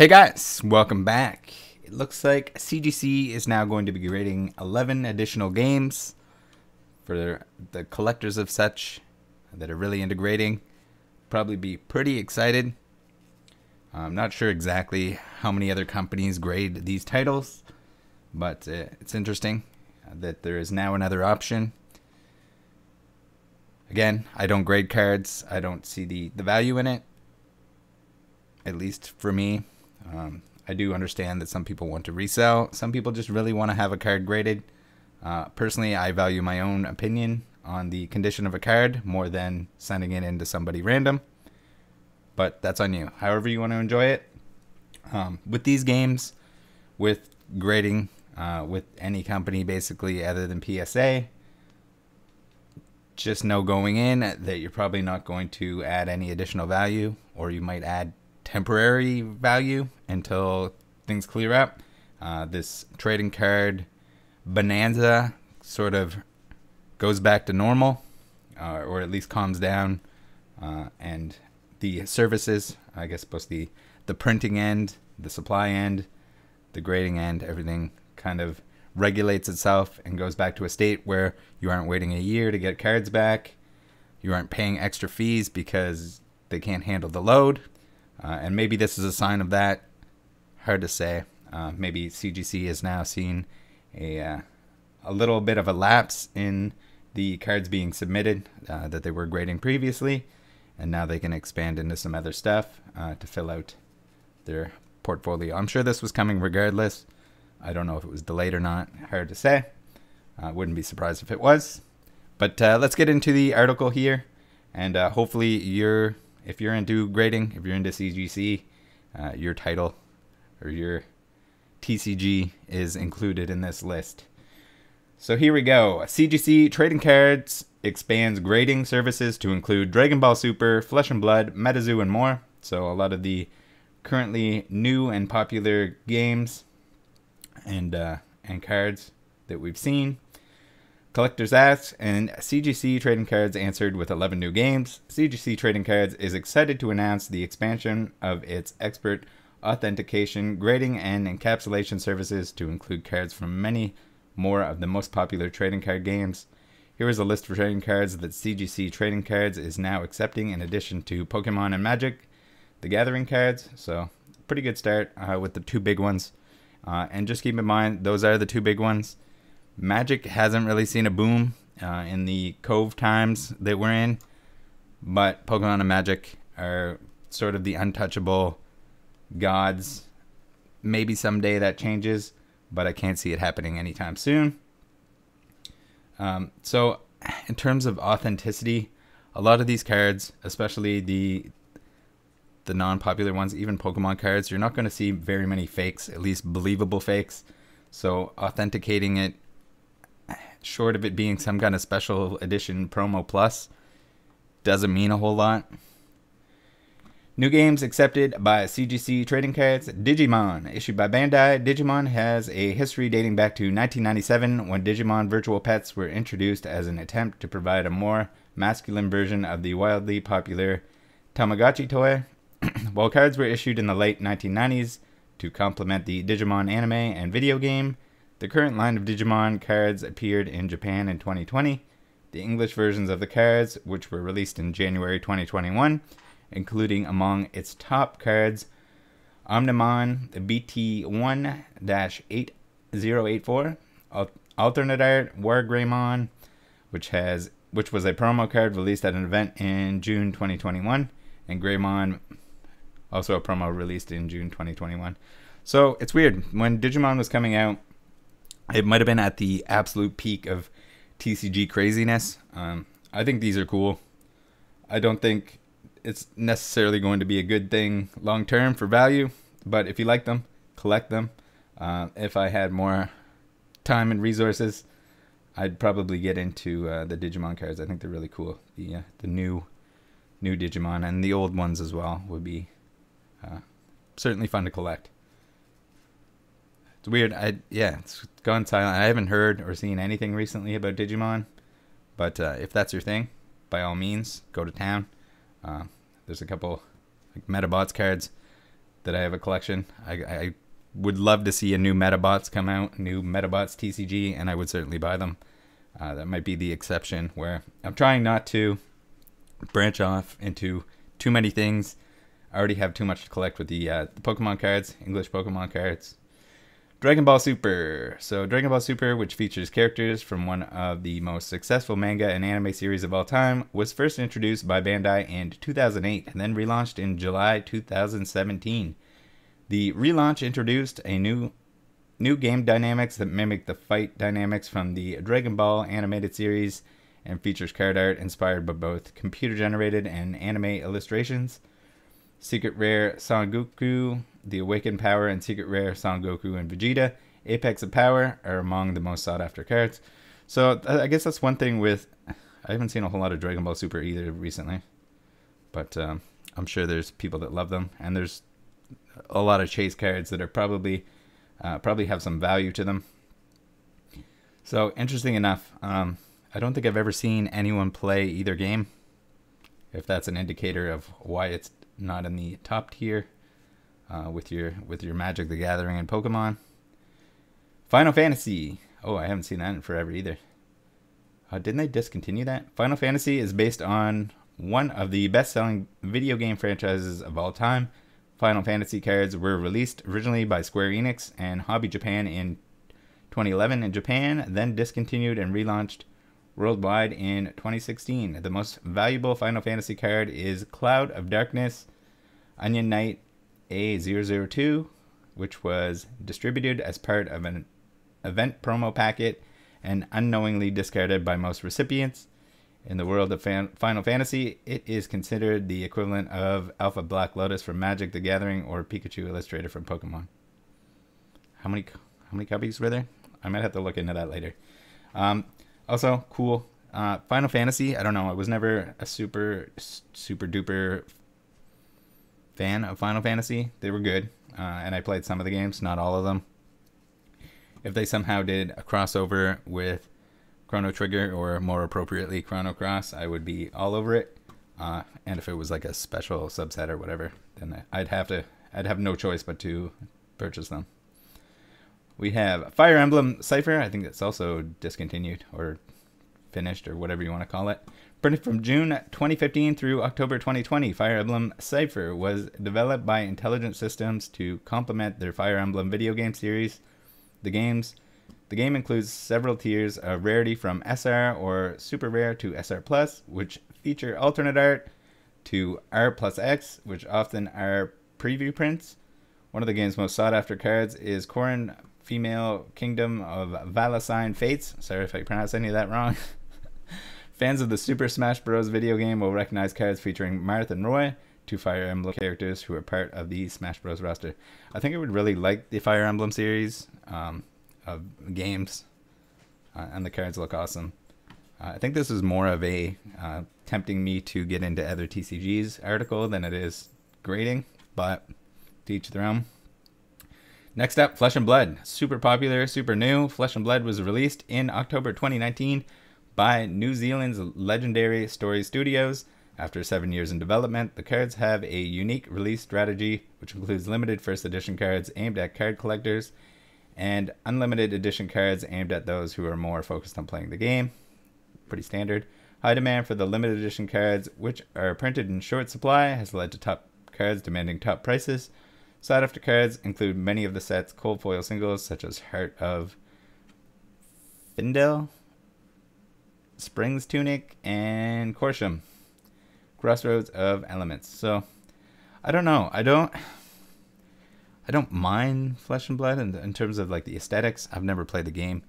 Hey guys, welcome back. It looks like CGC is now going to be grading 11 additional games for the collectors of such that are really into grading. Probably be pretty excited. I'm not sure exactly how many other companies grade these titles, but uh, it's interesting that there is now another option. Again, I don't grade cards. I don't see the, the value in it. At least for me. Um, I do understand that some people want to resell. Some people just really want to have a card graded. Uh, personally, I value my own opinion on the condition of a card more than sending it into somebody random. But that's on you. However, you want to enjoy it. Um, with these games, with grading, uh, with any company basically other than PSA, just know going in that you're probably not going to add any additional value, or you might add temporary value until things clear up. Uh, this trading card bonanza sort of goes back to normal, uh, or at least calms down, uh, and the services, I guess, both the the printing end, the supply end, the grading end, everything kind of regulates itself and goes back to a state where you aren't waiting a year to get cards back. You aren't paying extra fees because they can't handle the load. Uh, and maybe this is a sign of that. Hard to say. Uh, maybe CGC has now seen a uh, a little bit of a lapse in the cards being submitted uh, that they were grading previously, and now they can expand into some other stuff uh, to fill out their portfolio. I'm sure this was coming regardless. I don't know if it was delayed or not. Hard to say. I wouldn't be surprised if it was. But uh, let's get into the article here, and hopefully you're if you're into grading, if you're into CGC, uh, your title or your TCG is included in this list. So here we go. CGC Trading Cards expands grading services to include Dragon Ball Super, Flesh and Blood, MetaZoo, and more. So a lot of the currently new and popular games and uh, and cards that we've seen. Collectors asked, and CGC Trading Cards answered with 11 new games. CGC Trading Cards is excited to announce the expansion of its expert authentication, grading, and encapsulation services to include cards from many more of the most popular trading card games. Here is a list of trading cards that CGC Trading Cards is now accepting in addition to Pokemon and Magic, the Gathering cards. So, pretty good start uh, with the two big ones. Uh, and just keep in mind, those are the two big ones. Magic hasn't really seen a boom uh, in the Cove times that we're in, but Pokemon and Magic are sort of the untouchable gods. Maybe someday that changes, but I can't see it happening anytime soon. Um, so, in terms of authenticity, a lot of these cards, especially the the non-popular ones, even Pokemon cards, you're not going to see very many fakes, at least believable fakes. So authenticating it short of it being some kind of special edition promo plus, doesn't mean a whole lot. New games accepted by CGC Trading Cards Digimon. Issued by Bandai, Digimon has a history dating back to 1997 when Digimon Virtual Pets were introduced as an attempt to provide a more masculine version of the wildly popular Tamagotchi toy. While cards were issued in the late 1990s to complement the Digimon anime and video game, the current line of Digimon cards appeared in Japan in 2020. The English versions of the cards, which were released in January 2021, including among its top cards Omnimon BT1 8084, Alternate Art Wargreymon, which has which was a promo card released at an event in June 2021, and Greymon, also a promo released in June 2021. So it's weird. When Digimon was coming out, it might have been at the absolute peak of TCG craziness. Um, I think these are cool. I don't think it's necessarily going to be a good thing long term for value, but if you like them, collect them. Uh, if I had more time and resources, I'd probably get into uh, the Digimon cards. I think they're really cool. The uh, the new new Digimon and the old ones as well would be uh, certainly fun to collect. It's weird. I yeah, it's gone silent. I haven't heard or seen anything recently about Digimon, but uh, if that's your thing, by all means, go to town. Uh, there's a couple like Metabots cards that I have a collection. I, I would love to see a new Metabots come out, new Metabots TCG, and I would certainly buy them. Uh, that might be the exception where I'm trying not to branch off into too many things. I already have too much to collect with the, uh, the Pokemon cards, English Pokemon cards. Dragon Ball Super. So, Dragon Ball Super, which features characters from one of the most successful manga and anime series of all time, was first introduced by Bandai in 2008 and then relaunched in July 2017. The relaunch introduced a new new game dynamics that mimic the fight dynamics from the Dragon Ball animated series and features card art inspired by both computer generated and anime illustrations. Secret Rare Son Goku, The Awakened Power, and Secret Rare Son Goku and Vegeta, Apex of Power are among the most sought after cards. So I guess that's one thing with. I haven't seen a whole lot of Dragon Ball Super either recently, but um, I'm sure there's people that love them, and there's a lot of chase cards that are probably uh, probably have some value to them. So interesting enough, um, I don't think I've ever seen anyone play either game. If that's an indicator of why it's not in the top tier uh, with your with your Magic the Gathering and Pokemon. Final Fantasy. Oh, I haven't seen that in forever either. Uh, didn't they discontinue that? Final Fantasy is based on one of the best-selling video game franchises of all time, Final Fantasy cards were released originally by Square Enix and Hobby Japan in 2011 in Japan, then discontinued and relaunched worldwide in 2016. The most valuable Final Fantasy card is Cloud of Darkness Onion Knight A002, which was distributed as part of an event promo packet and unknowingly discarded by most recipients. In the world of fan- Final Fantasy, it is considered the equivalent of Alpha Black Lotus from Magic the Gathering or Pikachu Illustrator from Pokemon. How many how many copies were there? I might have to look into that later. Um, also, cool. Uh, Final Fantasy. I don't know. I was never a super super duper fan of Final Fantasy. They were good, uh, and I played some of the games, not all of them. If they somehow did a crossover with Chrono Trigger or more appropriately Chrono Cross, I would be all over it. Uh, and if it was like a special subset or whatever, then I'd have to I'd have no choice but to purchase them. We have Fire Emblem Cipher. I think that's also discontinued or finished or whatever you want to call it. Printed from June 2015 through October 2020, Fire Emblem Cipher was developed by Intelligent Systems to complement their Fire Emblem video game series. The games the game includes several tiers of rarity from SR or super rare to SR plus, which feature alternate art, to R plus X, which often are preview prints. One of the game's most sought after cards is Corrin Female Kingdom of Valacine Fates. Sorry if I pronounced any of that wrong. Fans of the Super Smash Bros. video game will recognize cards featuring Marth and Roy, two Fire Emblem characters who are part of the Smash Bros. roster. I think I would really like the Fire Emblem series. Um, of games, uh, and the cards look awesome. Uh, I think this is more of a uh, tempting me to get into other TCGs article than it is grading, but to each their own. Next up, Flesh and Blood. Super popular, super new. Flesh and Blood was released in October 2019 by New Zealand's legendary Story Studios. After seven years in development, the cards have a unique release strategy, which includes limited first edition cards aimed at card collectors and unlimited edition cards aimed at those who are more focused on playing the game. Pretty standard. High demand for the limited edition cards, which are printed in short supply, has led to top cards demanding top prices. Side after cards include many of the set's cold foil singles, such as Heart of Fyendal, Springs Tunic, and Korshem. Crossroads of Elements. So, I don't know. I don't. I don't mind Flesh and Blood in, in terms of like the aesthetics. I've never played the game.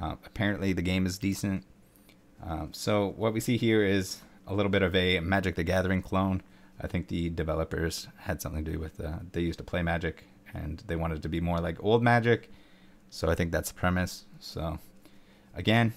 Uh, apparently, the game is decent. Um, so what we see here is a little bit of a Magic the Gathering clone. I think the developers had something to do with uh, they used to play Magic and they wanted to be more like old Magic. So I think that's the premise. So again,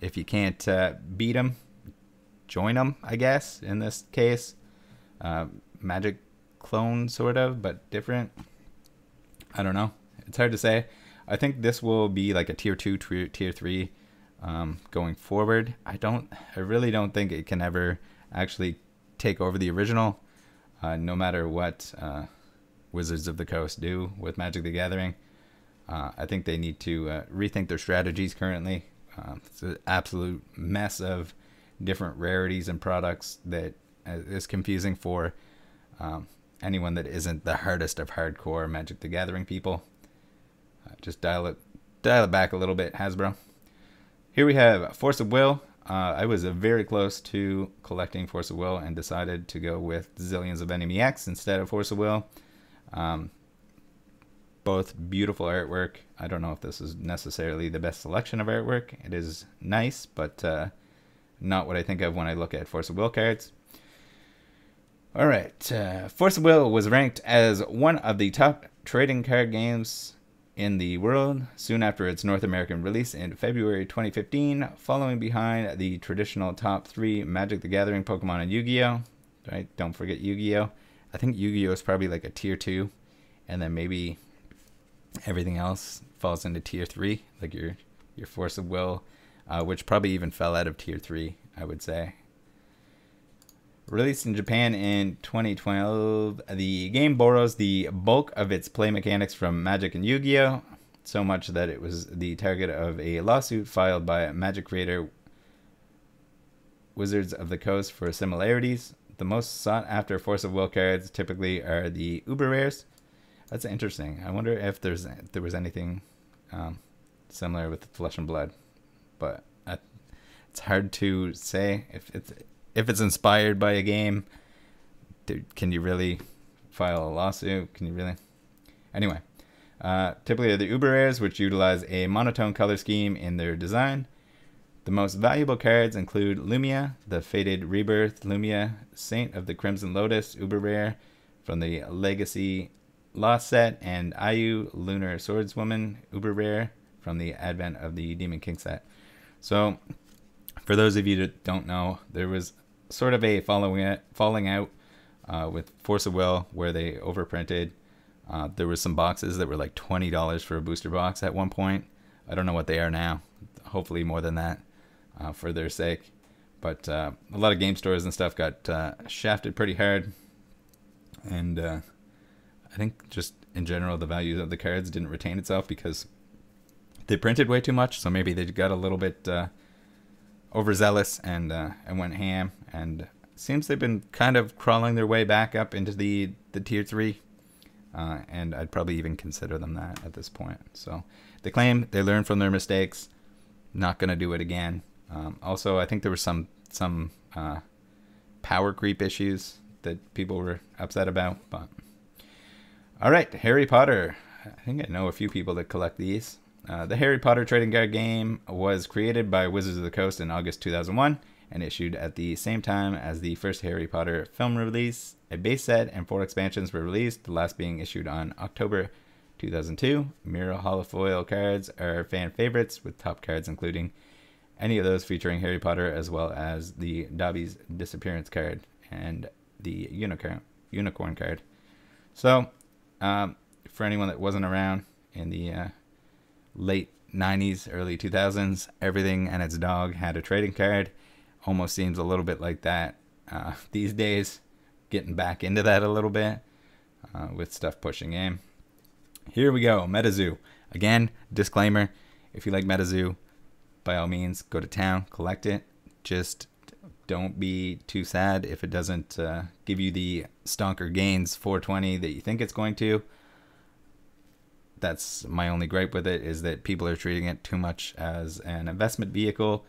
if you can't uh, beat them, join them. I guess in this case, uh, Magic clone sort of, but different. I don't know. It's hard to say. I think this will be like a tier two, tier, tier three um, going forward. I don't. I really don't think it can ever actually take over the original, uh, no matter what. Uh, Wizards of the Coast do with Magic the Gathering. Uh, I think they need to uh, rethink their strategies currently. Um, it's an absolute mess of different rarities and products that uh, confusing for um, anyone that isn't the hardest of hardcore Magic the Gathering people. Uh, just dial it, dial it back a little bit, Hasbro. Here we have Force of Will. Uh, I was very close to collecting Force of Will and decided to go with Zillions of Enemy X instead of Force of Will. Um, both beautiful artwork. I don't know if this is necessarily the best selection of artwork. It is nice, but uh, not what I think of when I look at Force of Will cards. All right, uh, Force of Will was ranked as one of the top trading card games in the world soon after its North American release in February 2015, following behind the traditional top three Magic the Gathering, Pokemon, and Yu Gi Oh! Right? Don't forget Yu Gi Oh! I think Yu Gi Oh! is probably like a tier two, and then maybe everything else falls into tier three, like your your Force of Will, uh, which probably even fell out of tier three, I would say. Released in Japan in 2012, the game borrows the bulk of its play mechanics from Magic and Yu Gi Oh! so much that it was the target of a lawsuit filed by Magic creator Wizards of the Coast for similarities. The most sought after Force of Will cards typically are the Uber Rares. That's interesting. I wonder if there's if there was anything um, similar with Flesh and Blood, but I, it's hard to say if it's if it's inspired by a game, dude, can you really file a lawsuit? Can you really? Anyway, uh, typically the Uber Rares, which utilize a monotone color scheme in their design. The most valuable cards include Lumia, the Fated Rebirth, Lumia, Saint of the Crimson Lotus, Uber Rare, from the Legacy Lost set, and Ayu, Lunar Swordswoman, Uber Rare, from the Advent of the Demon King set. So, for those of you that don't know, there was sort of a following falling out uh, with Force of Will where they overprinted. Uh, there was some boxes that were like twenty dollars for a booster box at one point. I don't know what they are now. Hopefully more than that uh, for their sake. But uh, a lot of game stores and stuff got uh, shafted pretty hard, and uh, I think just in general the value of the cards didn't retain itself because they printed way too much. So maybe they got a little bit overzealous and uh, and went ham. And seems they've been kind of crawling their way back up into the the tier three. Uh, and I'd probably even consider them that at this point. So they claim they learned from their mistakes, not gonna do it again. Um, also, I think there was some some uh, power creep issues that people were upset about. But all right, Harry Potter. I think I know a few people that collect these. Uh, the Harry Potter trading card game was created by Wizards of the Coast in August 2001 and issued at the same time as the first Harry Potter film release. A base set and four expansions were released, the last being issued on October 2002. Mirror holofoil cards are fan favorites, with top cards including any of those featuring Harry Potter, as well as the Dobby's disappearance card and the unicorn unicorn card. So, um, for anyone that wasn't around in the uh, late 90s, early 2000s, everything and its dog had a trading card. Almost seems a little bit like that uh, these days. Getting back into that a little bit uh, with stuff pushing in. Here we go, MetaZoo. Again, disclaimer if you like MetaZoo, by all means, go to town, collect it. Just don't be too sad if it doesn't uh, give you the stonker gains 420 that you think it's going to that's my only gripe with it is that people are treating it too much as an investment vehicle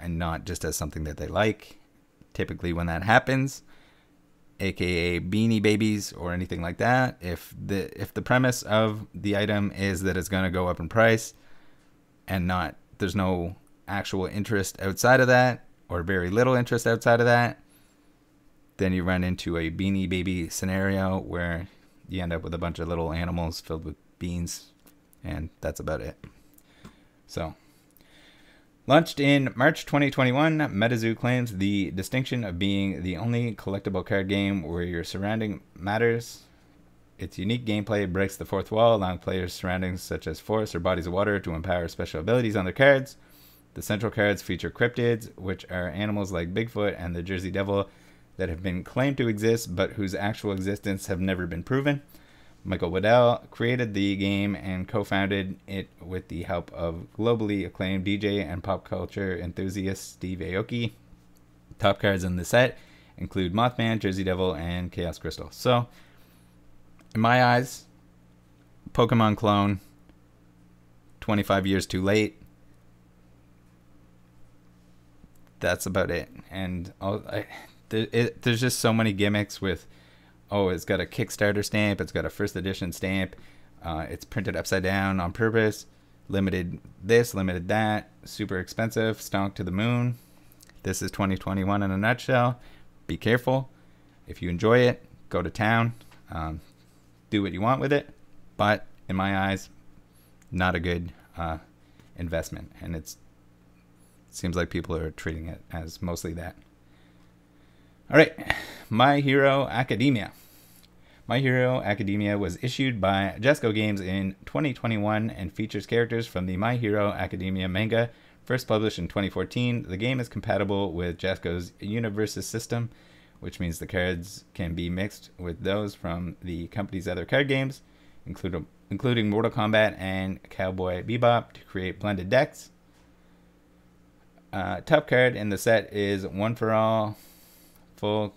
and not just as something that they like. Typically, when that happens, aka beanie babies or anything like that, if the if the premise of the item is that it's going to go up in price and not there's no actual interest outside of that or very little interest outside of that, then you run into a beanie baby scenario where you end up with a bunch of little animals filled with beans, and that's about it. So, launched in March 2021, MetaZoo claims the distinction of being the only collectible card game where your surrounding matters. Its unique gameplay breaks the fourth wall, allowing players' surroundings such as forests or bodies of water to empower special abilities on their cards. The central cards feature cryptids, which are animals like Bigfoot and the Jersey Devil that have been claimed to exist but whose actual existence have never been proven. Michael Waddell created the game and co founded it with the help of globally acclaimed DJ and pop culture enthusiast Steve Aoki. Top cards in the set include Mothman, Jersey Devil, and Chaos Crystal. So, in my eyes, Pokemon clone, 25 years too late. That's about it. And I, there, it, there's just so many gimmicks with oh, it's got a Kickstarter stamp, it's got a first edition stamp, uh, it's printed upside down on purpose, limited this, limited that, super expensive, stonk to the moon. This is 2021 in a nutshell. Be careful. If you enjoy it, go to town, um, do what you want with it. But in my eyes, not a good uh, investment, and it's it seems like people are treating it as mostly that. All right, My Hero Academia. My Hero Academia was issued by Jasco Games in 2021 and features characters from the My Hero Academia manga. First published in 2014, the game is compatible with Jasco's UniVersus system, which means the cards can be mixed with those from the company's other card games, including including Mortal Kombat and Cowboy Bebop, to create blended decks. Uh, top card in the set is One for All, full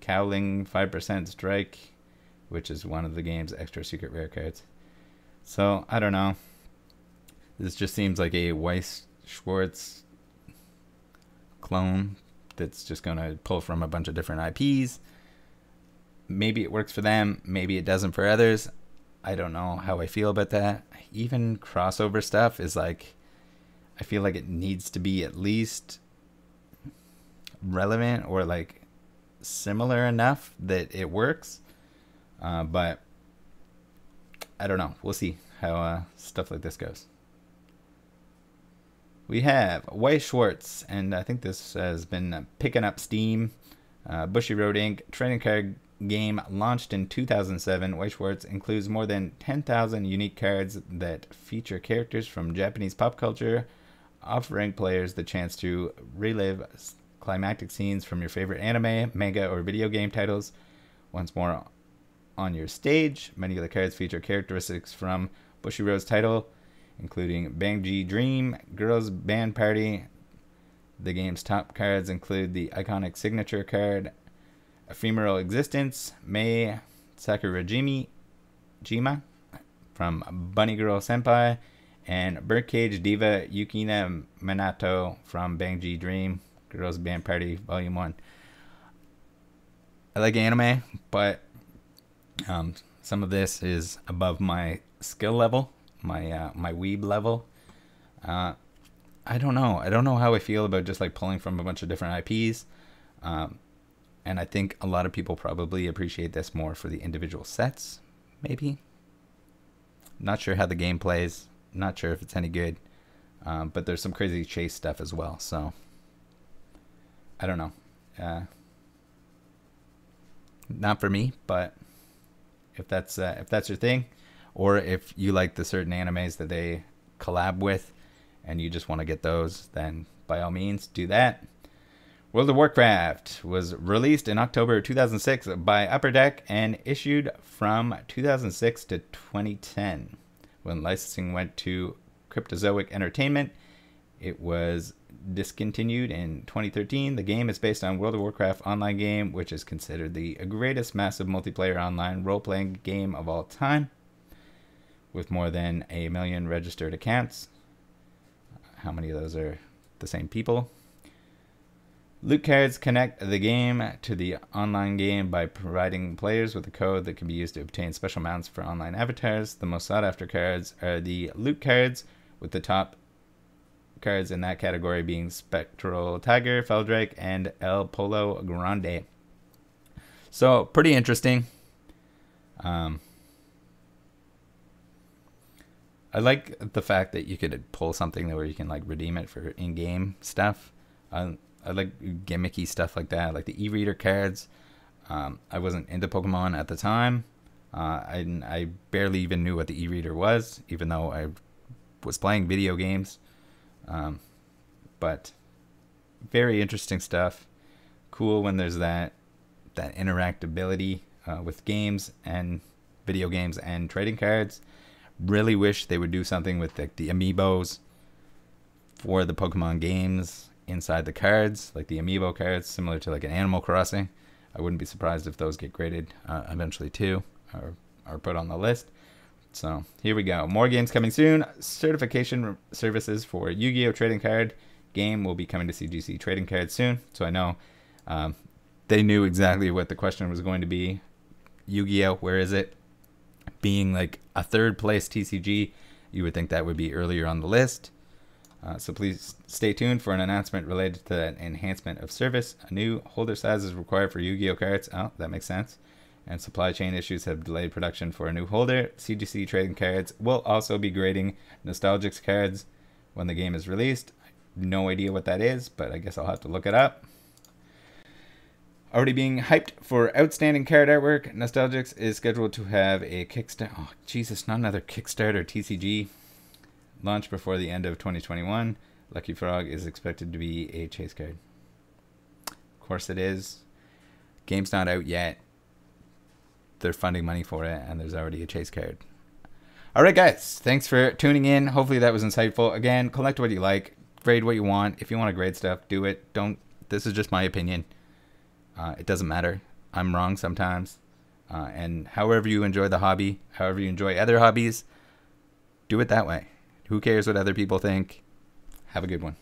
Cowling 5% strike, which is one of the game's extra secret rare cards. So, I don't know. This just seems like a Weiss Schwarz clone that's just going to pull from a bunch of different IPs. Maybe it works for them, maybe it doesn't for others. I don't know how I feel about that. Even crossover stuff is like, I feel like it needs to be at least relevant or like similar enough that it works. Uh, but I don't know. We'll see how uh, stuff like this goes. We have Weiss Schwarz, and I think this has been picking up steam. Uh, Bushiroad Inc. trading card game launched in 2007. Weiss Schwarz includes more than 10,000 unique cards that feature characters from Japanese pop culture, offering players the chance to relive climactic scenes from your favorite anime, manga, or video game titles. Once more on your stage, many of the cards feature characteristics from Bushiroad's title, including Bangji Dream, Girls Band Party. The game's top cards include the iconic signature card, Ephemeral Existence, Mei Sakurajimi Jima from Bunny Girl Senpai, and Birdcage Diva Yukina Minato from Bangji Dream. Girls Band Party Volume 1. I like anime, but um, some of this is above my skill level, my uh, my weeb level. Uh, I don't know. I don't know how I feel about just like pulling from a bunch of different IPs. Um, and I think a lot of people probably appreciate this more for the individual sets, maybe. Not sure how the game plays. Not sure if it's any good. Um, but there's some crazy chase stuff as well. So I don't know. Uh, not for me, but if that's uh, if that's your thing, or if you like the certain animes that they collab with, and you just want to get those, then by all means do that. World of Warcraft was released in October 2006 by Upper Deck and issued from 2006 to 2010 when licensing went to Cryptozoic Entertainment. It was discontinued in 2013. The game is based on World of Warcraft online game, which is considered the greatest massive multiplayer online role-playing game of all time, with more than a million registered accounts. How many of those are the same people? Loot cards connect the game to the online game by providing players with a code that can be used to obtain special mounts for online avatars. The most sought after cards are the loot cards, with the top cards in that category being Spectral Tiger, Feldrake, and El Pollo Grande. So, pretty interesting. Um, I like the fact that you could pull something where you can like redeem it for in-game stuff. I, I like gimmicky stuff like that, like the e-reader cards. Um, I wasn't into Pokemon at the time. Uh, I I barely even knew what the e-reader was, even though I was playing video games. Um, but very interesting stuff. Cool when there's that that interactability uh, with games, and video games and trading cards. Really wish they would do something with the, the amiibos for the Pokemon games inside the cards, like the amiibo cards, similar to like an Animal Crossing. I wouldn't be surprised if those get graded uh, eventually too, or are put on the list. So here we go. More games coming soon. Certification services for Yu-Gi-Oh! Trading Card game will be coming to CGC Trading Cards soon. So I know um, they knew exactly what the question was going to be. Yu-Gi-Oh! Where is it? Being like a third place TCG, you would think that would be earlier on the list. Uh, so please stay tuned for an announcement related to that enhancement of service. A new holder size is required for Yu-Gi-Oh cards. Oh, that makes sense. And supply chain issues have delayed production for a new holder. CGC trading cards will also be grading Nostalgix cards when the game is released. No idea what that is, but I guess I'll have to look it up. Already being hyped for outstanding card artwork, Nostalgix is scheduled to have a Kickstarter. Oh, Jesus, not another Kickstarter TCG launch before the end of 2021. Lucky Frog is expected to be a chase card. Of course, it is. Game's not out yet. They're funding money for it, and there's already a chase card. All right, guys. Thanks for tuning in. Hopefully, that was insightful. Again, collect what you like, grade what you want. If you want to grade stuff, do it. Don't. This is just my opinion. Uh, it doesn't matter. I'm wrong sometimes. Uh, and however you enjoy the hobby, however you enjoy other hobbies, do it that way. Who cares what other people think? Have a good one.